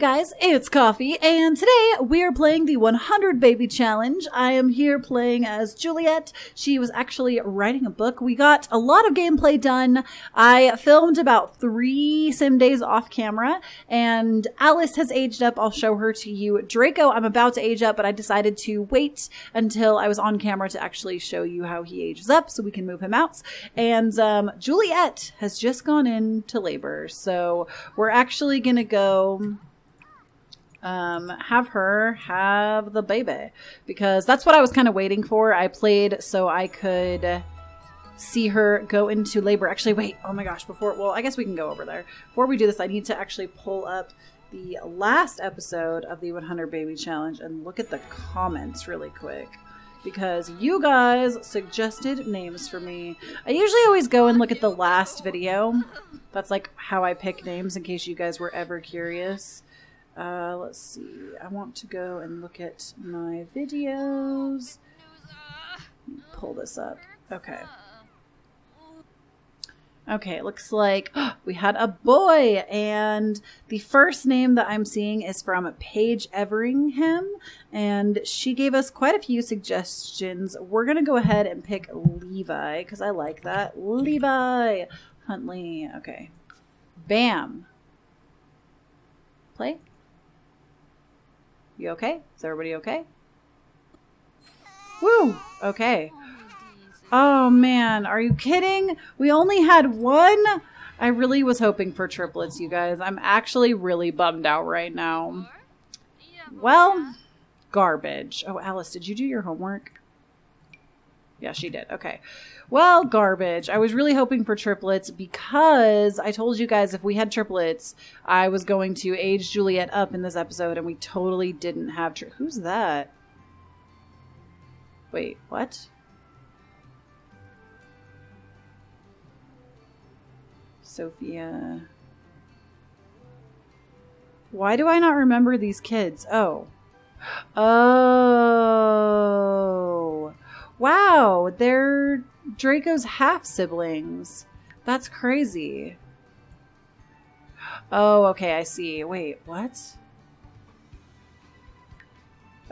guys, it's Koffee, and today we are playing the 100 Baby Challenge. I am here playing as Juliet. She was actually writing a book. We got a lot of gameplay done. I filmed about three sim days off camera, and Alice has aged up. I'll show her to you. Draco, I'm about to age up, but I decided to wait until I was on camera to actually show you how he ages up so we can move him out. And um, Juliet has just gone into labor, so we're actually gonna go um, have her have the baby because that's what I was kind of waiting for. I played so I could see her go into labor. Actually, wait, oh my gosh, before, well, I guess we can go over there. Before we do this, I need to actually pull up the last episode of the 100 Baby Challenge and look at the comments really quick because you guys suggested names for me. I usually always go and look at the last video. That's like how I pick names in case you guys were ever curious. Uh, let's see. I want to go and look at my videos. Pull this up. Okay. Okay, it looks like we had a boy, and the first name that I'm seeing is from Paige Everingham, and she gave us quite a few suggestions. We're gonna go ahead and pick Levi because I like that. Levi Huntley. Okay. Bam. Play. You okay? Is everybody okay? Woo! Okay. Oh man, are you kidding? We only had one? I really was hoping for triplets, you guys. I'm actually really bummed out right now. Well, garbage. Oh, Alice, did you do your homework? Yeah, she did. Okay. Well, garbage. I was really hoping for triplets because I told you guys if we had triplets, I was going to age Juliet up in this episode, and we totally didn't have. Tri- Who's that? Wait, what? Sophia. Why do I not remember these kids? Oh. Oh. Wow, they're Draco's half siblings. That's crazy. Oh, okay, I see. Wait, what?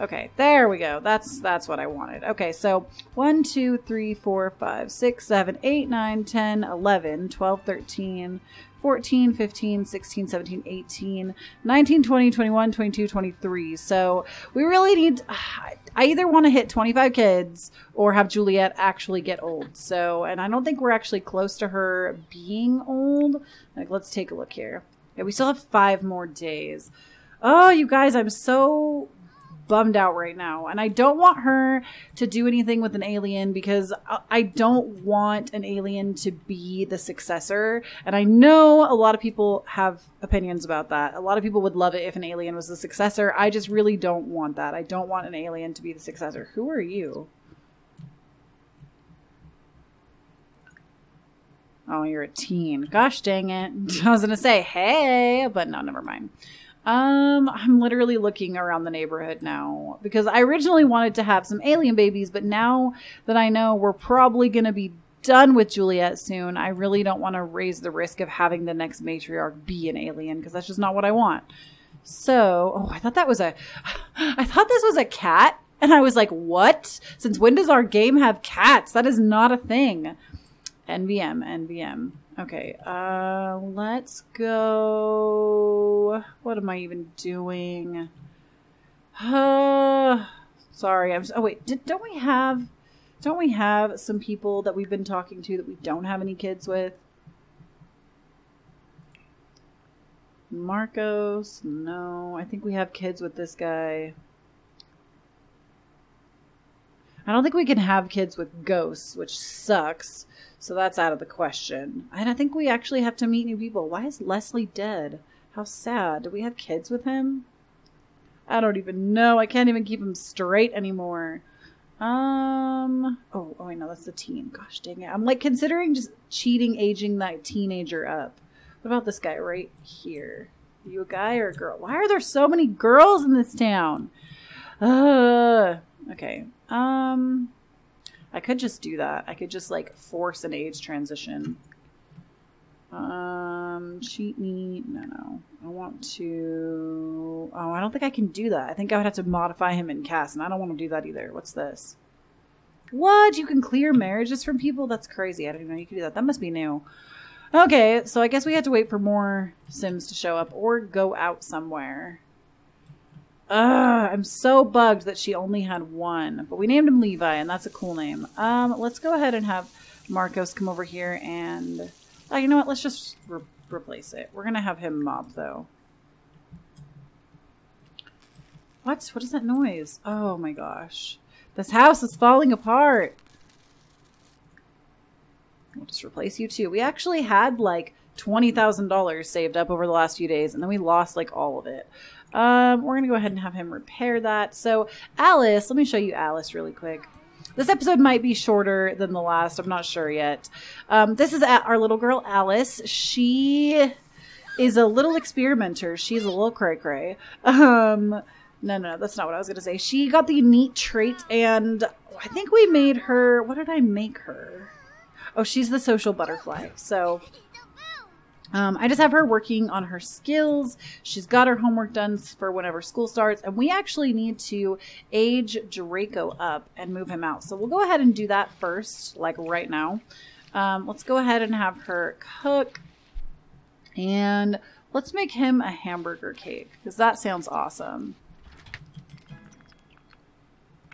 Okay, there we go. That's that's what I wanted. Okay, so 1, 2, 3, 4, 5, 6, 7, 8, 9, 10, 11, 12, 13, 14, 15, 16, 17, 18, 19, 20, 21, 22, 23. So we really need, I either want to hit 25 kids or have Juliet actually get old. So, and I don't think we're actually close to her being old. Like, let's take a look here. Yeah, we still have five more days. Oh, you guys, I'm so bummed out right now. And I don't want her to do anything with an alien because I don't want an alien to be the successor. And I know a lot of people have opinions about that. A lot of people would love it if an alien was the successor. I just really don't want that. I don't want an alien to be the successor. Who are you? Oh, you're a teen. Gosh dang it. I was going to say, hey, but no, never mind. Um, I'm literally looking around the neighborhood now because I originally wanted to have some alien babies, but now that I know we're probably going to be done with Juliet soon, I really don't want to raise the risk of having the next matriarch be an alien because that's just not what I want. So, oh, I thought that was a, I thought this was a cat. And I was like, what? Since when does our game have cats? That is not a thing. NVM, NVM. Okay, uh, let's go. What am I even doing? Uh, sorry, I'm. Oh wait, did, don't we have? Don't we have some people that we've been talking to that we don't have any kids with? Marcos, no. I think we have kids with this guy. I don't think we can have kids with ghosts, which sucks. So that's out of the question. And I think we actually have to meet new people. Why is Leslie dead? How sad. Do we have kids with him? I don't even know. I can't even keep him straight anymore. Um. Oh, oh, I know that's the teen. Gosh dang it! I'm like considering just cheating, aging that teenager up. What about this guy right here? Are you a guy or a girl? Why are there so many girls in this town? Uh. Okay. Um. I could just do that. I could just like force an age transition. Um, cheat me. No, no. I want to. Oh, I don't think I can do that. I think I would have to modify him in CAS, and I don't want to do that either. What's this? What? You can clear marriages from people? That's crazy. I didn't even know you could do that. That must be new. Okay, so I guess we had to wait for more Sims to show up or go out somewhere. Ugh, I'm so bugged that she only had one. But we named him Levi, and that's a cool name. Um, let's go ahead and have Marcos come over here and... Oh, you know what? Let's just re replace it. We're going to have him mob, though. What? What is that noise? Oh my gosh. This house is falling apart. We'll just replace you too. We actually had like $20,000 saved up over the last few days, and then we lost like all of it. Um, we're going to go ahead and have him repair that. So, Alice, let me show you Alice really quick. This episode might be shorter than the last. I'm not sure yet. Um, this is our little girl, Alice. She is a little experimenter. She's a little cray cray. Um, no, no, that's not what I was going to say. She got the neat trait, and I think we made her. What did I make her? Oh, she's the social butterfly. So um, I just have her working on her skills. She's got her homework done for whenever school starts. And we actually need to age Draco up and move him out. So we'll go ahead and do that first, like right now. Um, let's go ahead and have her cook. And let's make him a hamburger cake because that sounds awesome.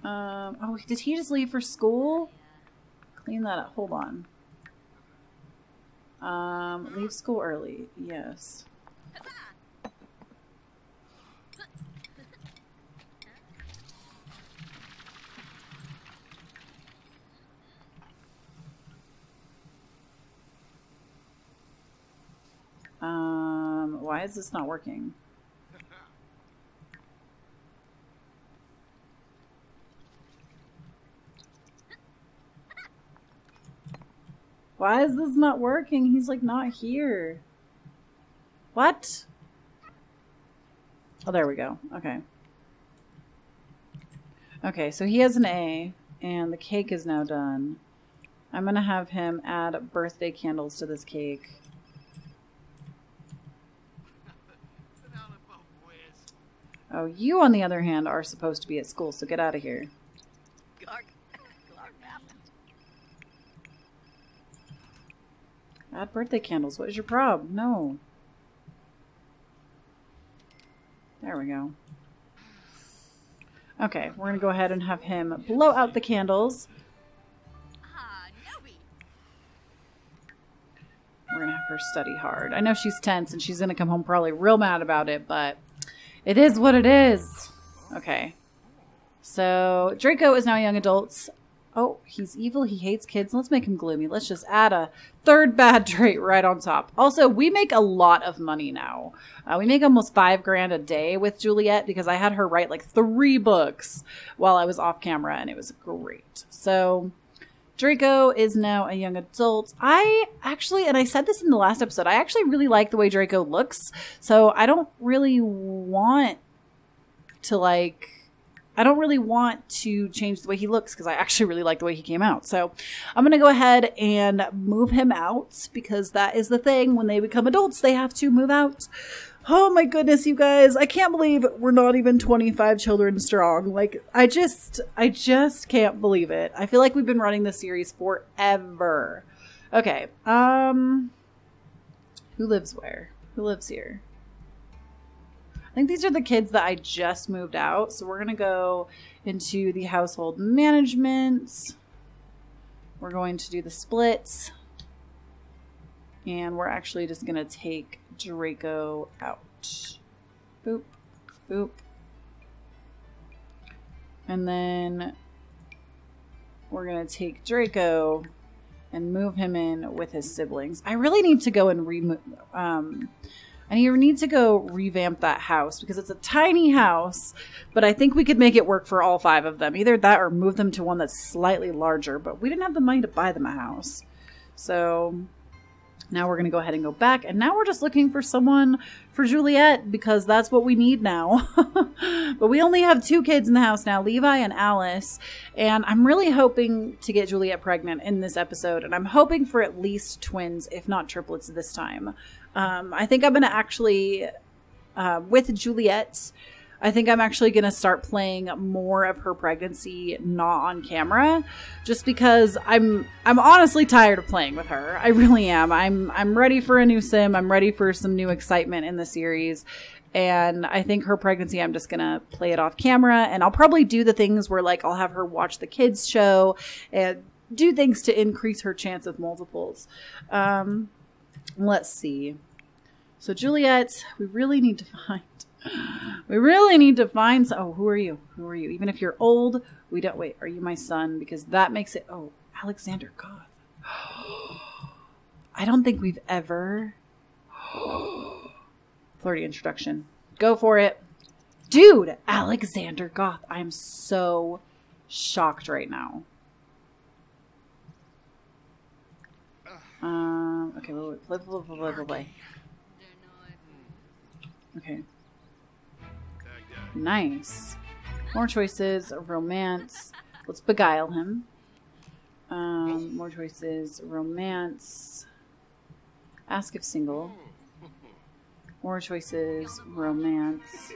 Um, oh, did he just leave for school? Clean that up. Hold on. Um, leave school early. Yes. Um, why is this not working? Why is this not working? He's like not here. What? Oh, there we go. Okay. Okay, so he has an A, and the cake is now done. I'm going to have him add birthday candles to this cake. Oh, you, on the other hand, are supposed to be at school, so get out of here. Add birthday candles. What is your problem? No. There we go. Okay, we're going to go ahead and have him blow out the candles. We're going to have her study hard. I know she's tense and she's going to come home probably real mad about it, but it is what it is. Okay. So Draco is now a young adults. Oh, he's evil. He hates kids. Let's make him gloomy. Let's just add a third bad trait right on top. Also, we make a lot of money now. Uh, we make almost five grand a day with Juliet because I had her write like three books while I was off camera, and it was great. So, Draco is now a young adult. I actually, and I said this in the last episode, I actually really like the way Draco looks. So, I don't really want to like I don't really want to change the way he looks because I actually really like the way he came out. So I'm going to go ahead and move him out because that is the thing. When they become adults, they have to move out. Oh my goodness, you guys. I can't believe we're not even 25 children strong. Like, I just, I just can't believe it. I feel like we've been running this series forever. Okay. Um, who lives where? Who lives here? I think these are the kids that I just moved out. So we're going to go into the household management. We're going to do the splits. And we're actually just going to take Draco out. Boop, boop. And then we're going to take Draco and move him in with his siblings. I really need to go and remove... Um, and you need to go revamp that house because it's a tiny house, but I think we could make it work for all five of them. Either that or move them to one that's slightly larger, but we didn't have the money to buy them a house. So Now we're going to go ahead and go back. And now we're just looking for someone for Juliet because that's what we need now. but we only have two kids in the house now, Levi and Alice. And I'm really hoping to get Juliet pregnant in this episode. And I'm hoping for at least twins, if not triplets this time. Um, I think I'm going to actually, uh, with Juliet, I think I'm actually going to start playing more of her pregnancy not on camera just because I'm I'm honestly tired of playing with her. I really am. I'm I'm ready for a new sim. I'm ready for some new excitement in the series. And I think her pregnancy, I'm just gonna play it off camera, and I'll probably do the things where like I'll have her watch the kids show and do things to increase her chance of multiples. Um, let's see. So Juliet, we really need to find we really need to find oh who are you? Who are you? Even if you're old we don't wait are you my son? Because that makes it oh alexander goth i don't think we've ever flirty introduction. Go for it. Dude alexander goth i'm so shocked right now um okay wait, wait, play, play, play, play, play, play. okay Nice. More choices, romance. Let's beguile him. Um, more choices, romance. Ask if single. More choices, romance.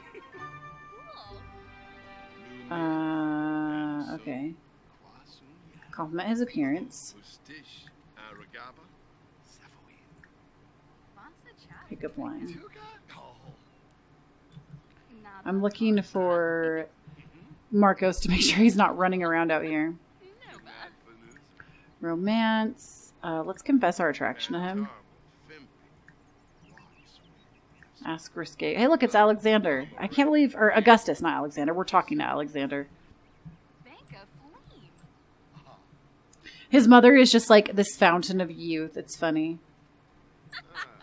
Uh, okay. Compliment his appearance. Pickup line. I'm looking for Marcos to make sure he's not running around out here. Romance. Uh, let's confess our attraction to him. Ask risque. Hey, look, it's Alexander. I can't believe, or Augustus, not Alexander. We're talking to Alexander. His mother is just like this fountain of youth. It's funny.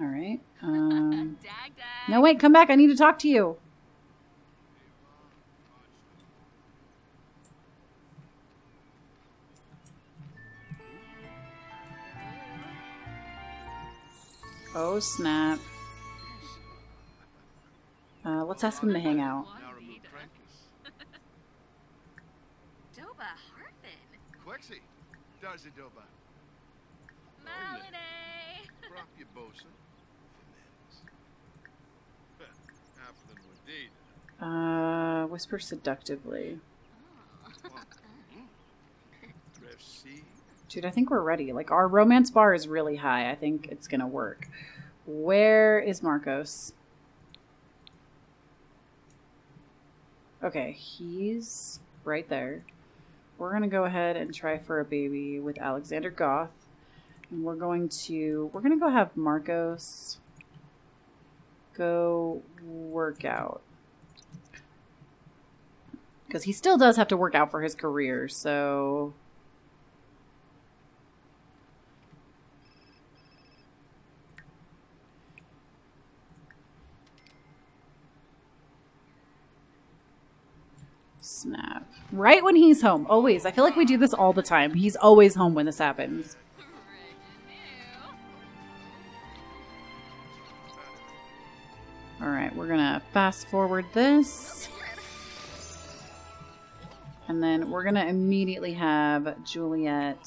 All right. Um, no, wait, come back. I need to talk to you. Oh, snap. Uh, let's ask him to hang out. Uh, whisper seductively. Dude, I think we're ready. Like, our romance bar is really high. I think it's gonna work. Where is Marcos? Okay, he's right there. We're gonna go ahead and try for a baby with Alexander Goth. And we're going to, we're gonna go have Marcos go work out because he still does have to work out for his career. So. Snap. Right when he's home. Always. I feel like we do this all the time. He's always home when this happens. Alright, we're gonna fast forward this. And then we're going to immediately have Juliet.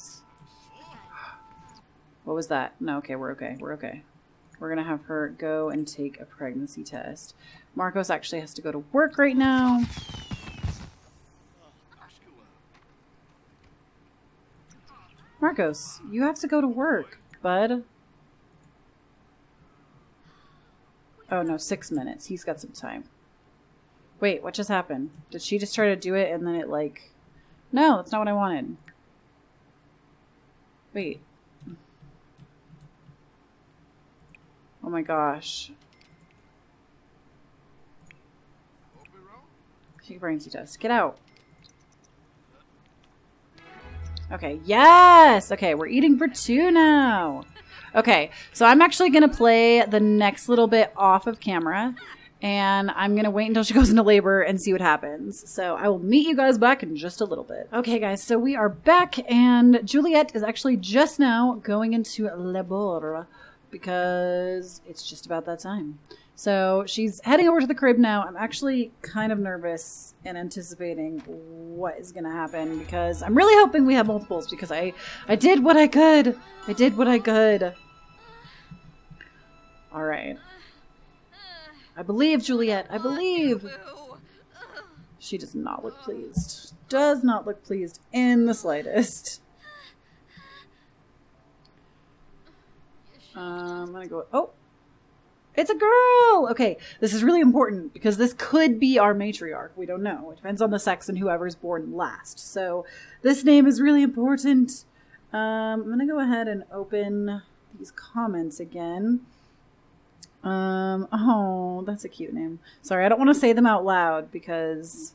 What was that? No, okay, we're okay. We're okay. We're going to have her go and take a pregnancy test. Marcos actually has to go to work right now. Marcos, you have to go to work, bud. Oh, no, six minutes. He's got some time. Wait, what just happened? Did she just try to do it and then it like... No, that's not what I wanted. Wait. Oh my gosh. She brings brains test. Get out. Okay, yes! Okay, we're eating for two now. Okay, so I'm actually going to play the next little bit off of camera and I'm gonna wait until she goes into labor and see what happens. So I will meet you guys back in just a little bit. Okay, guys, so we are back, and Juliet is actually just now going into labor because it's just about that time. So she's heading over to the crib now. I'm actually kind of nervous and anticipating what is going to happen because I'm really hoping we have multiples because I I did what I could. I did what I could. All right. I believe Juliet. I believe. She does not look pleased. Does not look pleased in the slightest. Um, I'm gonna go. Oh, it's a girl! Okay, this is really important because this could be our matriarch. We don't know. It depends on the sex and whoever's born last. So this name is really important. Um, I'm to go ahead and open these comments again. Um, oh, that's a cute name. Sorry, I don't want to say them out loud because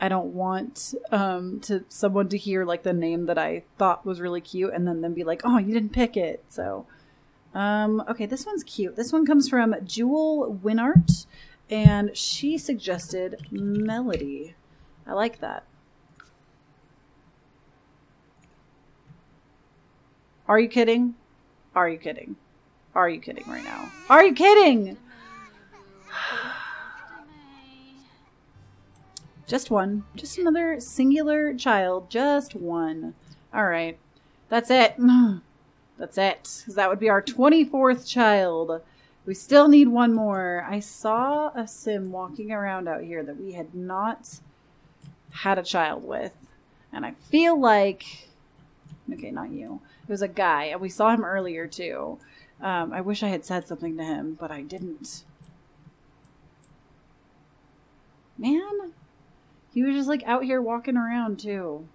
I don't want um, to someone to hear like the name that I thought was really cute and then them be like, "Oh, you didn't pick it." So um, okay, this one's cute. This one comes from Jewel Winart, and she suggested Melody. I like that. Are you kidding? Are you kidding? Are you kidding right now? Are you kidding? Just one. Just another singular child. Just one. All right. That's it. That's it. Because that would be our 24th child. We still need one more. I saw a sim walking around out here that we had not had a child with. And I feel like. Okay, not you. It was a guy. And we saw him earlier too. Um, I wish I had said something to him, but I didn't. Man. He was just like out here walking around too.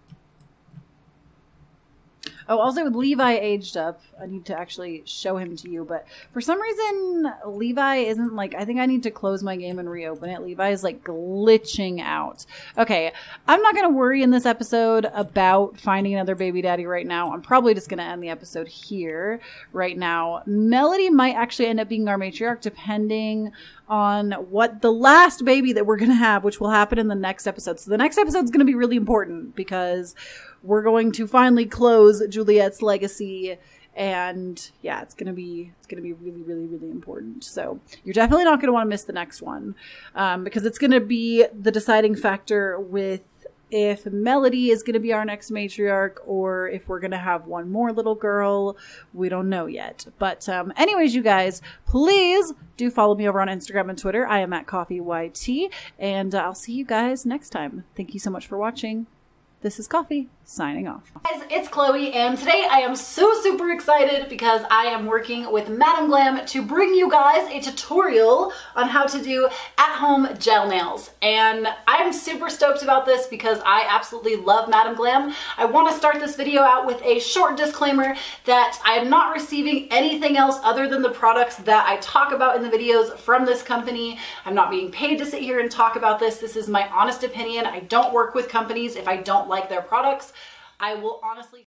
Oh, also with Levi aged up. I need to actually show him to you, but for some reason Levi isn't like I think I need to close my game and reopen it. Levi is like glitching out. Okay, I'm not going to worry in this episode about finding another baby daddy right now. I'm probably just going to end the episode here right now. Melody might actually end up being our matriarch depending on what the last baby that we're going to have, which will happen in the next episode. So the next episode is going to be really important because we're going to finally close Juliet's legacy and yeah it's gonna be it's gonna be really really really important so you're definitely not gonna want to miss the next one um, because it's gonna be the deciding factor with if melody is gonna be our next matriarch or if we're gonna have one more little girl we don't know yet. But um, anyways you guys please do follow me over on instagram and twitter. I am at Koffee yt and i'll see you guys next time. Thank you so much for watching this is Koffee, signing off. Guys, it's Khloe, and today I am so super excited because I am working with Madam Glam to bring you guys a tutorial on how to do at-home gel nails. And I'm super stoked about this because I absolutely love Madam Glam. I want to start this video out with a short disclaimer that I am not receiving anything else other than the products that I talk about in the videos from this company. I'm not being paid to sit here and talk about this. This is my honest opinion. I don't work with companies if I don't like their products. I will honestly